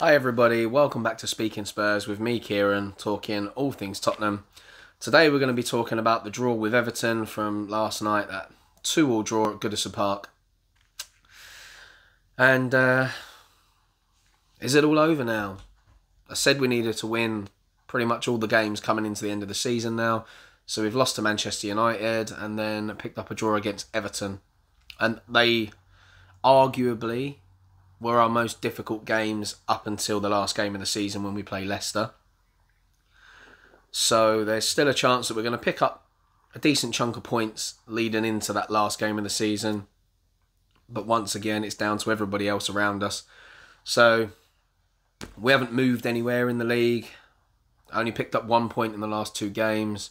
Hi, everybody. Welcome back to Speaking Spurs with me, Kieran, talking all things Tottenham. Today, we're going to be talking about the draw with Everton from last night, that two all draw at Goodison Park. And uh, is it all over now? I said we needed to win pretty much all the games coming into the end of the season now. So we've lost to Manchester United and then picked up a draw against Everton. And they arguably were our most difficult games up until the last game of the season when we play Leicester. So there's still a chance that we're going to pick up a decent chunk of points leading into that last game of the season. But once again, it's down to everybody else around us. So we haven't moved anywhere in the league. only picked up one point in the last two games.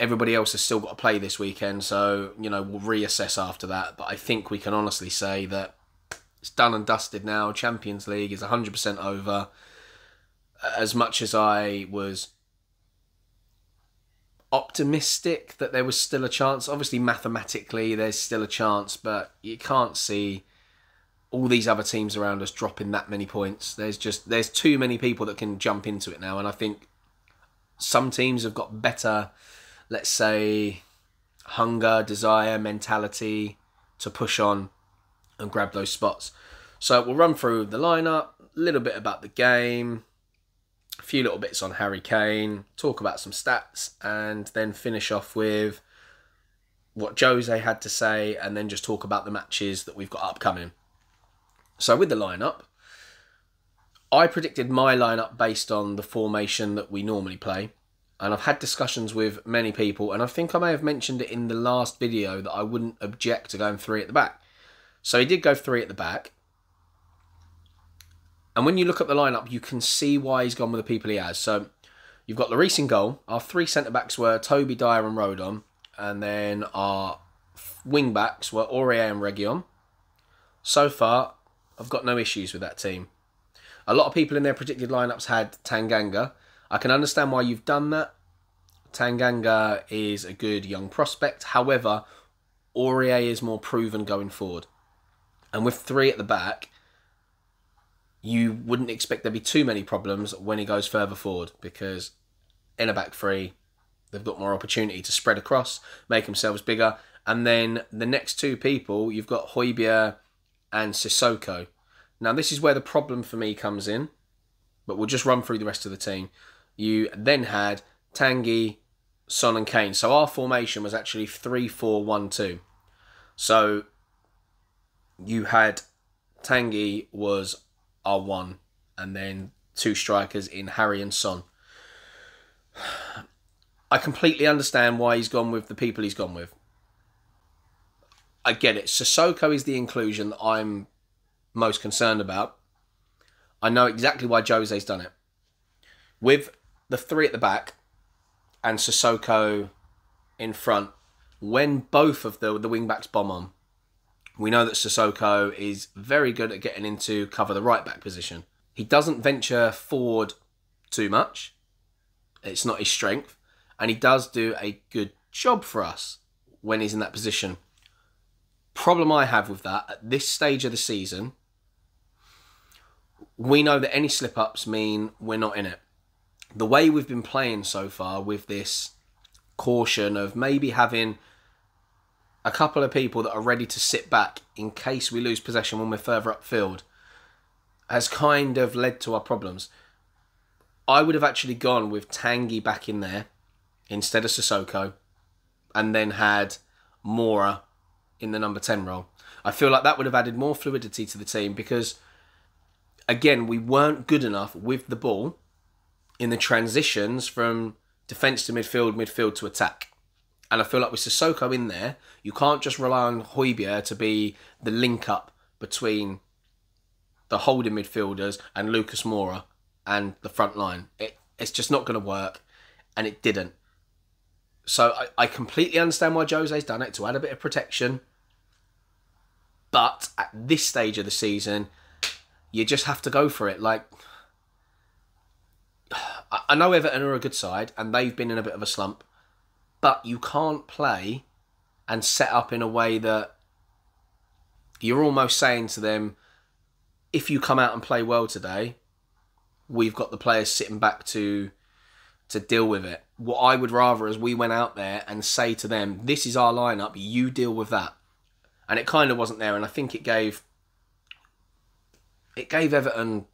Everybody else has still got to play this weekend, so you know we'll reassess after that. But I think we can honestly say that it's done and dusted now. Champions League is 100% over. As much as I was optimistic that there was still a chance, obviously mathematically there's still a chance, but you can't see all these other teams around us dropping that many points. There's just there's too many people that can jump into it now, and I think some teams have got better, let's say, hunger, desire, mentality to push on and grab those spots. So we'll run through the lineup, a little bit about the game, a few little bits on Harry Kane, talk about some stats, and then finish off with what Jose had to say, and then just talk about the matches that we've got upcoming. So with the lineup, I predicted my lineup based on the formation that we normally play. And I've had discussions with many people, and I think I may have mentioned it in the last video that I wouldn't object to going three at the back. So he did go three at the back. And when you look at the lineup, you can see why he's gone with the people he has. So you've got Lloris in goal. Our three centre backs were Toby Dier and Rodon. And then our wing backs were Aurier and Reguilón. So far, I've got no issues with that team. A lot of people in their predicted lineups had Tanganga. I can understand why you've done that. Tanganga is a good young prospect. However, Aurier is more proven going forward. And with three at the back, you wouldn't expect there'd be too many problems when he goes further forward because in a back three, they've got more opportunity to spread across, make themselves bigger. And then the next two people, you've got Højbjerg and Sissoko. Now, this is where the problem for me comes in, but we'll just run through the rest of the team. You then had Tanguy, Son, and Kane. So our formation was actually 3 4 1 2. So you had Tanguy was our one, and then two strikers in Harry and Son. I completely understand why he's gone with the people he's gone with. I get it. Sissoko is the inclusion that I'm most concerned about. I know exactly why Jose's done it. With the three at the back and Sissoko in front, when both of the the wing backs bomb on, we know that Sissoko is very good at getting into cover the right back position. He doesn't venture forward too much. It's not his strength. And he does do a good job for us when he's in that position. Problem I have with that at this stage of the season, we know that any slip ups mean we're not in it. The way we've been playing so far with this caution of maybe having a couple of people that are ready to sit back in case we lose possession when we're further upfield has kind of led to our problems. I would have actually gone with Tanguy back in there instead of Sissoko and then had Moura in the number 10 role. I feel like that would have added more fluidity to the team because, again, we weren't good enough with the ball in the transitions from defence to midfield, midfield to attack. And I feel like with Sissoko in there, you can't just rely on Højbjerg to be the link up between the holding midfielders and Lucas Moura and the front line. It, it's just not going to work, and it didn't. So I, I completely understand why Jose's done it to add a bit of protection. But at this stage of the season, you just have to go for it. Like, I know Everton are a good side, and they've been in a bit of a slump but you can't play and set up in a way that you're almost saying to them, if you come out and play well today, we've got the players sitting back to to deal with it. What I would rather is we went out there and say to them, "This is our lineup. You deal with that." And it kind of wasn't there, and I think it gave it gave Everton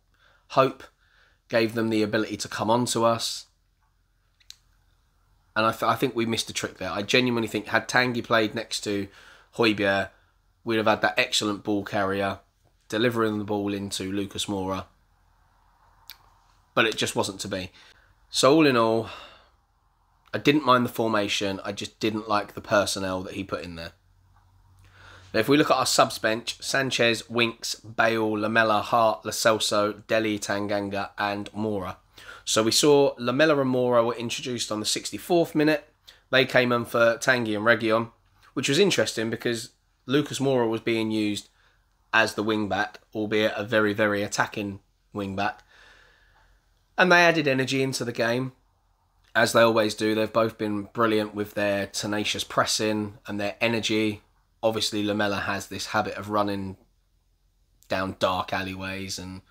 hope, gave them the ability to come on to us. And I, th- I think we missed a trick there. I genuinely think had Tanguy played next to Højbjerg, we'd have had that excellent ball carrier delivering the ball into Lucas Moura. But it just wasn't to be. So all in all, I didn't mind the formation. I just didn't like the personnel that he put in there. Now, if we look at our subs bench, Sanchez, Winks, Bale, Lamela, Hart, Lo Celso, Dele, Tanganga, and Moura. So we saw Lamela and Moura were introduced on the 64th minute. They came in for Tanguy and Reguilon, which was interesting because Lucas Moura was being used as the wing back, albeit a very, very attacking wing back. And they added energy into the game, as they always do. They've both been brilliant with their tenacious pressing and their energy. Obviously, Lamela has this habit of running down dark alleyways and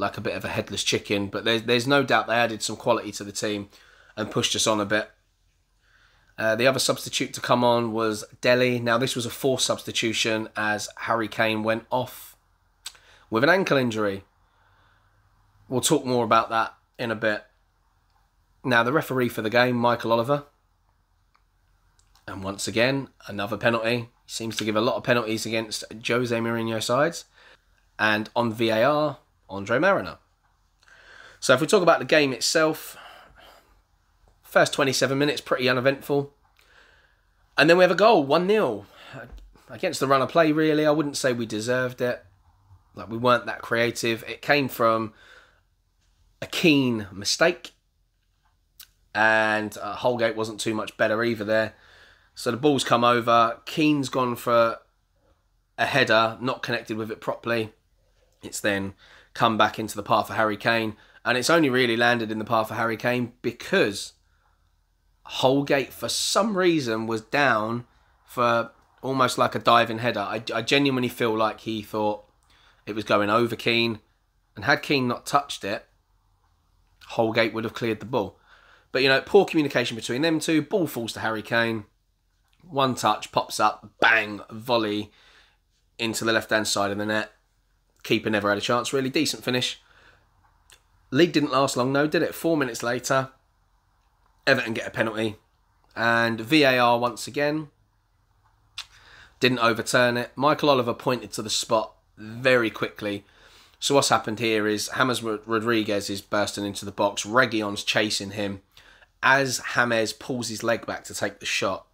like a bit of a headless chicken. But there's there's no doubt they added some quality to the team and pushed us on a bit. Uh, the other substitute to come on was Dele. Now this was a forced substitution as Harry Kane went off with an ankle injury. We'll talk more about that in a bit. Now the referee for the game, Michael Oliver. And once again, another penalty. He seems to give a lot of penalties against Jose Mourinho sides. And on VAR, Andre Marriner. So if we talk about the game itself, first 27 minutes pretty uneventful. And then we have a goal, 1-0. Against the run of play, really. I wouldn't say we deserved it. Like, we weren't that creative. It came from a Keane mistake. And uh, Holgate wasn't too much better either there. So the ball's come over. Keane's gone for a header, not connected with it properly. It's then come back into the path of Harry Kane. And it's only really landed in the path of Harry Kane because Holgate, for some reason, was down for almost like a diving header. I, I genuinely feel like he thought it was going over Keane. And had Keane not touched it, Holgate would have cleared the ball. But, you know, poor communication between them two. Ball falls to Harry Kane. One touch, pops up, bang, volley into the left hand side of the net. Keeper never had a chance, really. Decent finish. League didn't last long, though, did it? Four minutes later, Everton get a penalty. And VAR once again didn't overturn it. Michael Oliver pointed to the spot very quickly. So what's happened here is James Rodriguez is bursting into the box. Reguilon's chasing him. As James pulls his leg back to take the shot,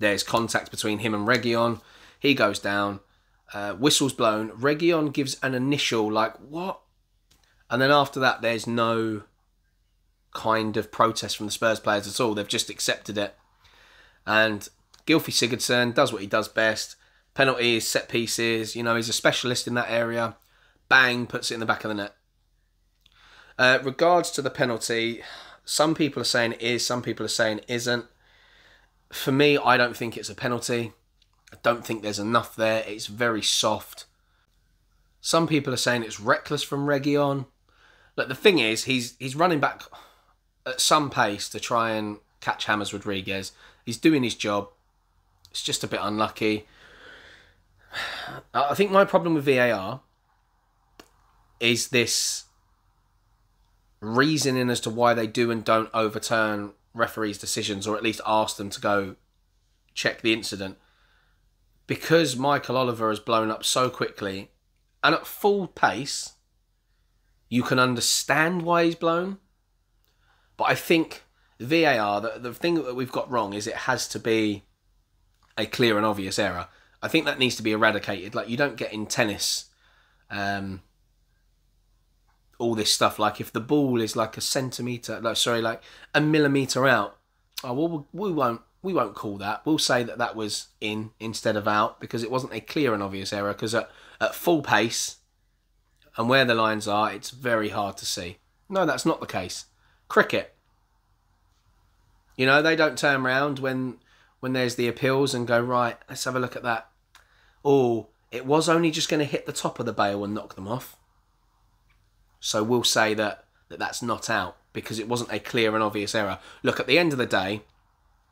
there's contact between him and Reguilon. He goes down. Uh, whistle's blown. Reguilon gives an initial like what, and then after that, there's no kind of protest from the Spurs players at all. They've just accepted it. And Gylfi Sigurdsson does what he does best. Penalties, set pieces. You know, he's a specialist in that area. Bang, puts it in the back of the net. Uh, regards to the penalty, some people are saying it is, some people are saying it isn't. For me, I don't think it's a penalty. I don't think there's enough there. It's very soft. Some people are saying it's reckless from Reguilon. But the thing is, he's he's running back at some pace to try and catch James Rodriguez. He's doing his job. It's just a bit unlucky. I think my problem with VAR is this reasoning as to why they do and don't overturn referees' decisions, or at least ask them to go check the incident because Michael Oliver has blown up so quickly and at full pace, you can understand why he's blown. But I think VAR, the, the thing that we've got wrong is it has to be a clear and obvious error. I think that needs to be eradicated. Like, you don't get in tennis um, all this stuff. Like, if the ball is like a centimetre, like, sorry, like a millimetre out, oh, well, we won't we won't call that. We'll say that that was in instead of out because it wasn't a clear and obvious error. Because at, at full pace and where the lines are, it's very hard to see. No, that's not the case. Cricket. You know, they don't turn around when when there's the appeals and go, right, let's have a look at that. Oh, it was only just going to hit the top of the bail and knock them off. So we'll say that, that that's not out because it wasn't a clear and obvious error. Look, at the end of the day,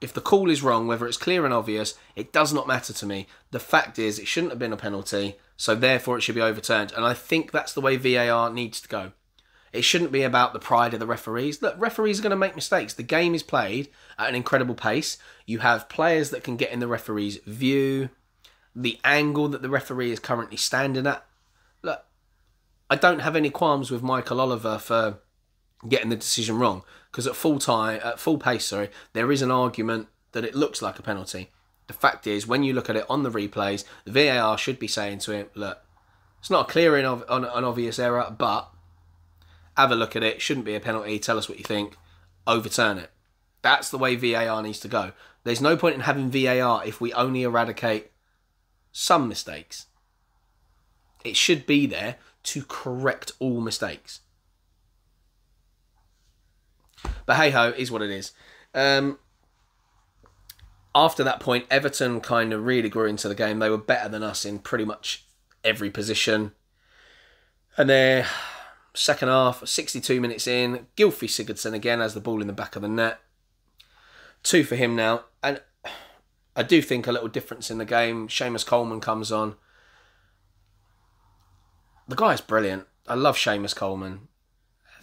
if the call is wrong, whether it's clear and obvious, it does not matter to me. The fact is, it shouldn't have been a penalty, so therefore it should be overturned. And I think that's the way VAR needs to go. It shouldn't be about the pride of the referees. Look, referees are going to make mistakes. The game is played at an incredible pace. You have players that can get in the referee's view, the angle that the referee is currently standing at. Look, I don't have any qualms with Michael Oliver for getting the decision wrong because at full time, at full pace, sorry, there is an argument that it looks like a penalty. The fact is, when you look at it on the replays, the VAR should be saying to him, "Look, it's not a clear and an obvious error, but have a look at it. Shouldn't be a penalty. Tell us what you think. Overturn it." That's the way VAR needs to go. There's no point in having VAR if we only eradicate some mistakes. It should be there to correct all mistakes. But hey ho, is what it is. Um, after that point, Everton kind of really grew into the game. They were better than us in pretty much every position. And then, second half, 62 minutes in, Gylfi Sigurdsson again has the ball in the back of the net. Two for him now. And I do think a little difference in the game. Seamus Coleman comes on. The guy's brilliant. I love Seamus Coleman.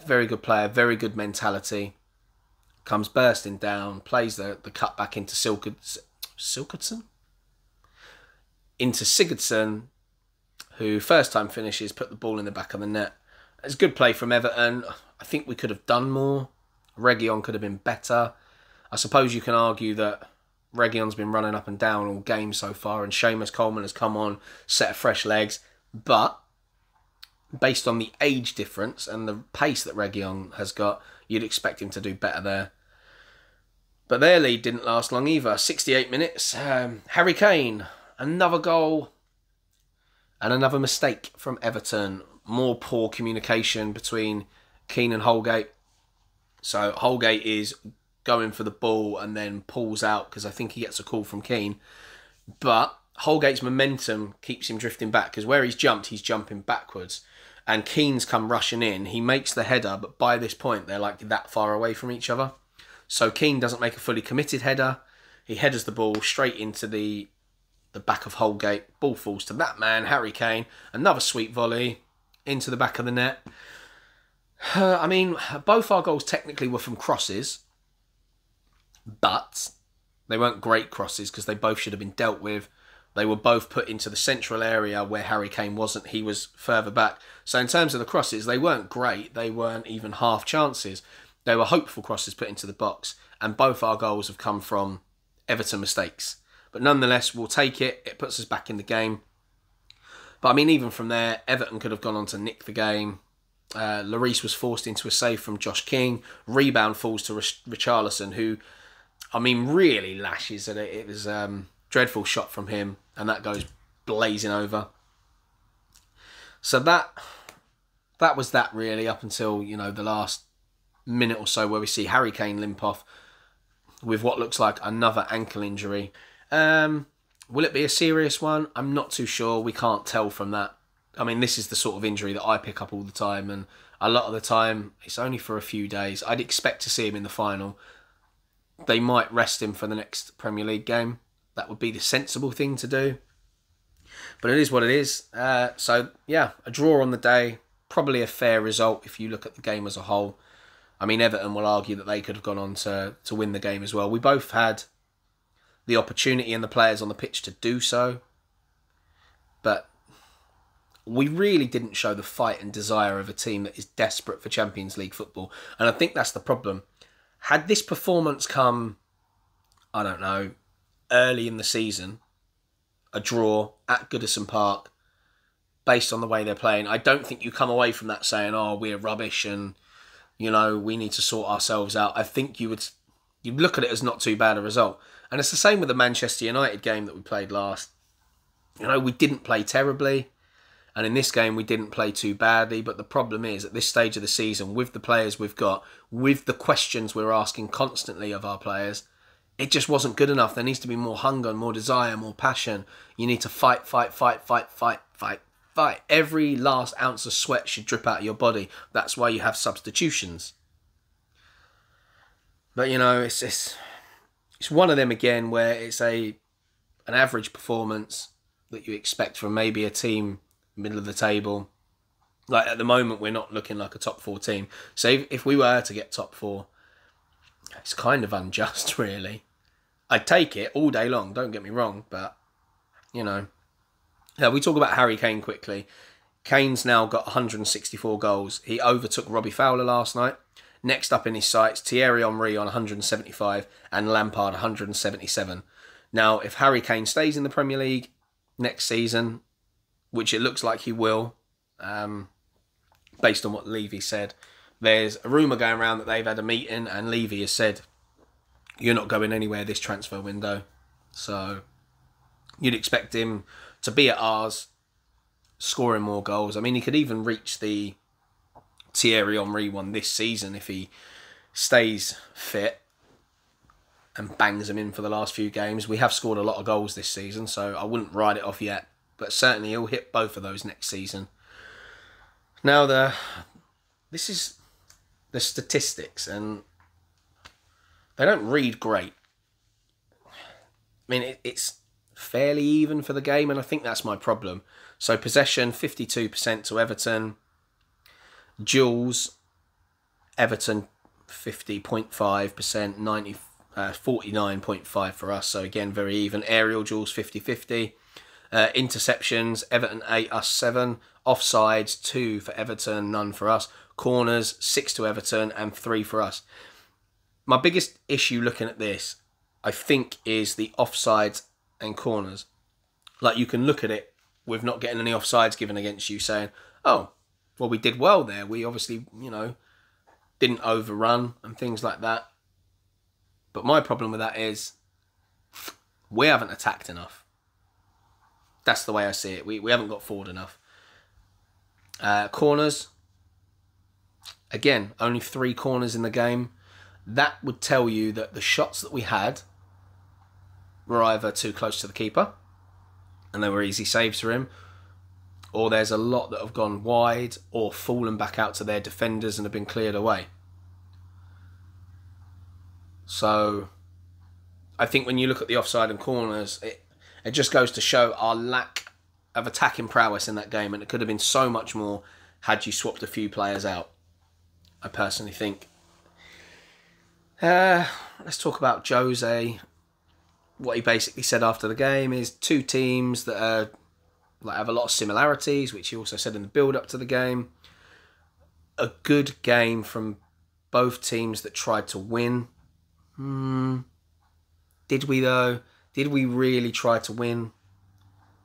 Very good player, very good mentality. Comes bursting down, plays the, the cut back into Silkerdson? Into Sigurdsson, who first time finishes, put the ball in the back of the net. It's good play from Everton. I think we could have done more. Reguilón could have been better. I suppose you can argue that Reguilón's been running up and down all game so far, and Seamus Coleman has come on, set of fresh legs. But based on the age difference and the pace that Reguilón has got, you'd expect him to do better there. But their lead didn't last long either. 68 minutes. Um, Harry Kane, another goal and another mistake from Everton. More poor communication between Keane and Holgate. So Holgate is going for the ball and then pulls out because I think he gets a call from Keane. But Holgate's momentum keeps him drifting back because where he's jumped, he's jumping backwards. And Keane's come rushing in. He makes the header, but by this point, they're like that far away from each other. So Keane doesn't make a fully committed header. He headers the ball straight into the the back of Holgate. Ball falls to that man, Harry Kane. Another sweet volley into the back of the net. I mean, both our goals technically were from crosses, but they weren't great crosses because they both should have been dealt with. They were both put into the central area where Harry Kane wasn't. He was further back. So in terms of the crosses, they weren't great. They weren't even half chances. They were hopeful crosses put into the box, and both our goals have come from Everton mistakes. But nonetheless, we'll take it. It puts us back in the game. But I mean, even from there, Everton could have gone on to nick the game. Uh, Lloris was forced into a save from Josh King. Rebound falls to Rich- Richarlison, who I mean, really lashes at it. It was um, dreadful shot from him, and that goes blazing over. So that that was that really up until you know the last minute or so where we see Harry Kane limp off with what looks like another ankle injury. Um, will it be a serious one? I'm not too sure. We can't tell from that. I mean, this is the sort of injury that I pick up all the time, and a lot of the time it's only for a few days. I'd expect to see him in the final, they might rest him for the next Premier League game. That would be the sensible thing to do. But it is what it is. Uh, so, yeah, a draw on the day. Probably a fair result if you look at the game as a whole. I mean, Everton will argue that they could have gone on to, to win the game as well. We both had the opportunity and the players on the pitch to do so. But we really didn't show the fight and desire of a team that is desperate for Champions League football. And I think that's the problem had this performance come, I don't know, early in the season, a draw at Goodison Park, based on the way they're playing, I don't think you come away from that saying, "Oh, we're rubbish," and you know we need to sort ourselves out. I think you would you look at it as not too bad a result, and it's the same with the Manchester United game that we played last. You know, we didn't play terribly. And in this game, we didn't play too badly. But the problem is, at this stage of the season, with the players we've got, with the questions we're asking constantly of our players, it just wasn't good enough. There needs to be more hunger, and more desire, more passion. You need to fight, fight, fight, fight, fight, fight, fight. Every last ounce of sweat should drip out of your body. That's why you have substitutions. But you know, it's it's it's one of them again where it's a an average performance that you expect from maybe a team middle of the table. Like at the moment, we're not looking like a top four team. So if, if we were to get top four, it's kind of unjust, really. I'd take it all day long. Don't get me wrong, but you know, yeah. We talk about Harry Kane quickly. Kane's now got 164 goals. He overtook Robbie Fowler last night. Next up in his sights, Thierry Henry on 175 and Lampard 177. Now, if Harry Kane stays in the Premier League next season, which it looks like he will, um, based on what Levy said, there's a rumour going around that they've had a meeting and Levy has said, You're not going anywhere this transfer window. So you'd expect him to be at ours, scoring more goals. I mean, he could even reach the Thierry Henry one this season if he stays fit and bangs them in for the last few games. We have scored a lot of goals this season, so I wouldn't write it off yet. But certainly he'll hit both of those next season. Now the this is the statistics and they don't read great. I mean it, it's fairly even for the game and I think that's my problem. So possession 52% to Everton, duels, Everton 50.5%, 90, uh, 49.5 for us. So again, very even. Aerial duels 50 50. Uh, interceptions, Everton 8, us 7. Offsides, 2 for Everton, none for us. Corners, 6 to Everton, and 3 for us. My biggest issue looking at this, I think, is the offsides and corners. Like you can look at it with not getting any offsides given against you, saying, oh, well, we did well there. We obviously, you know, didn't overrun and things like that. But my problem with that is we haven't attacked enough. That's the way I see it. We, we haven't got forward enough. Uh, corners. Again, only three corners in the game. That would tell you that the shots that we had were either too close to the keeper and they were easy saves for him, or there's a lot that have gone wide or fallen back out to their defenders and have been cleared away. So I think when you look at the offside and corners, it, it just goes to show our lack of attacking prowess in that game, and it could have been so much more had you swapped a few players out. I personally think. Uh, let's talk about Jose. What he basically said after the game is two teams that are like have a lot of similarities, which he also said in the build up to the game. A good game from both teams that tried to win. Hmm. Did we though? Did we really try to win?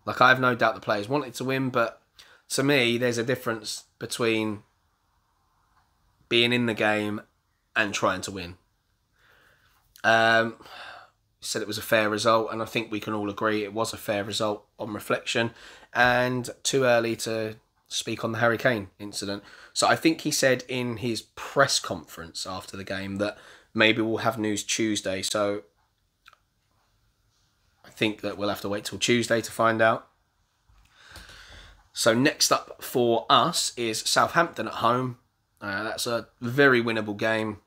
Like I have no doubt the players wanted to win, but to me, there's a difference between being in the game and trying to win. Um, said it was a fair result, and I think we can all agree it was a fair result on reflection and too early to speak on the Harry Kane incident. So I think he said in his press conference after the game that maybe we'll have news Tuesday. So I think that we'll have to wait till Tuesday to find out. So next up for us is Southampton at home. Uh, that's a very winnable game.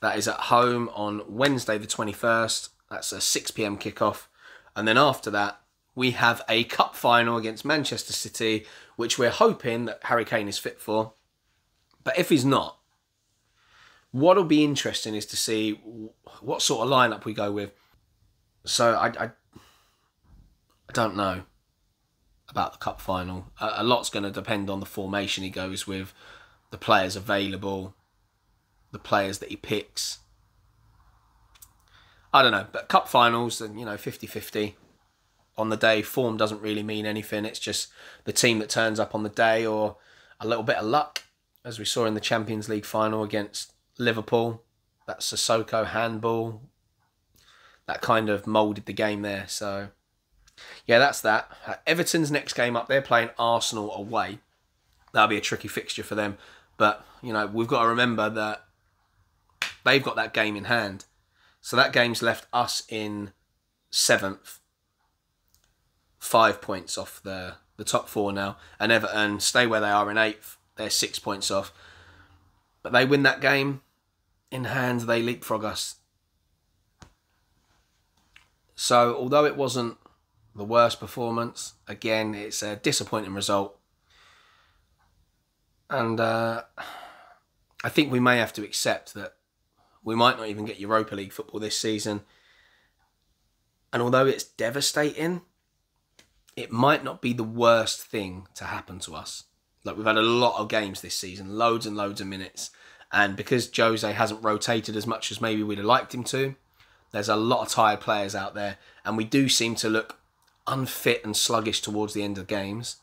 That is at home on Wednesday the 21st. That's a 6 p.m. kickoff. And then after that, we have a cup final against Manchester City, which we're hoping that Harry Kane is fit for. But if he's not, what'll be interesting is to see what sort of lineup we go with. So I, I, I don't know about the cup final. A, a lot's going to depend on the formation he goes with, the players available, the players that he picks. I don't know, but cup finals and you know 50-50 on the day. Form doesn't really mean anything. It's just the team that turns up on the day or a little bit of luck, as we saw in the Champions League final against Liverpool. That Sissoko handball, that kind of moulded the game there. So, yeah, that's that. Everton's next game up, they're playing Arsenal away. That'll be a tricky fixture for them. But, you know, we've got to remember that they've got that game in hand. So that game's left us in seventh, five points off the the top four now, and Everton stay where they are in eighth. They're six points off, but they win that game in hand. They leapfrog us. So although it wasn't the worst performance, again it's a disappointing result, and uh, I think we may have to accept that we might not even get Europa League football this season. And although it's devastating, it might not be the worst thing to happen to us. Like we've had a lot of games this season, loads and loads of minutes. And because Jose hasn't rotated as much as maybe we'd have liked him to, there's a lot of tired players out there. And we do seem to look unfit and sluggish towards the end of games.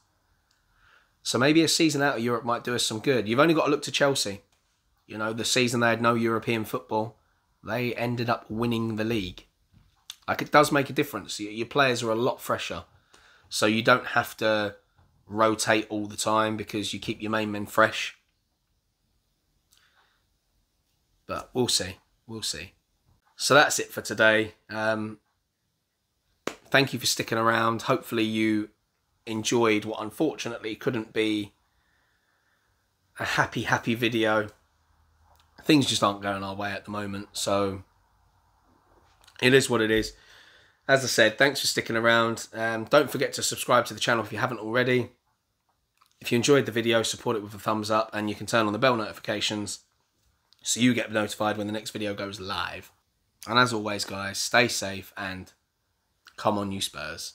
So maybe a season out of Europe might do us some good. You've only got to look to Chelsea. You know, the season they had no European football, they ended up winning the league. Like it does make a difference. Your players are a lot fresher, so you don't have to rotate all the time because you keep your main men fresh. But we'll see. We'll see. So that's it for today. Um, thank you for sticking around. Hopefully you enjoyed what unfortunately couldn't be a happy, happy video things just aren't going our way at the moment. So it is what it is. As I said, thanks for sticking around. Um, don't forget to subscribe to the channel if you haven't already. If you enjoyed the video, support it with a thumbs up and you can turn on the bell notifications so you get notified when the next video goes live. And as always, guys, stay safe and come on, you Spurs.